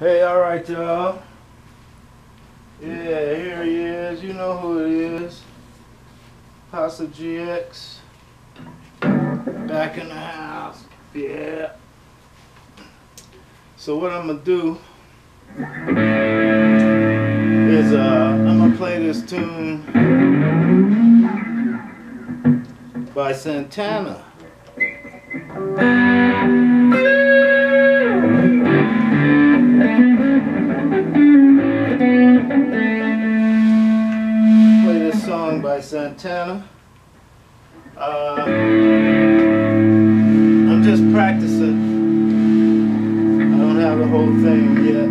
Hey, alright, y'all. Yeah, here he is. You know who it is. Of GX. Back in the house. Yeah. So what I'm gonna do is uh I'm gonna play this tune by Santana. Santana. Uh, I'm just practicing. I don't have the whole thing yet.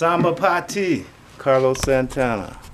Samba Pa Ti, Carlos Santana.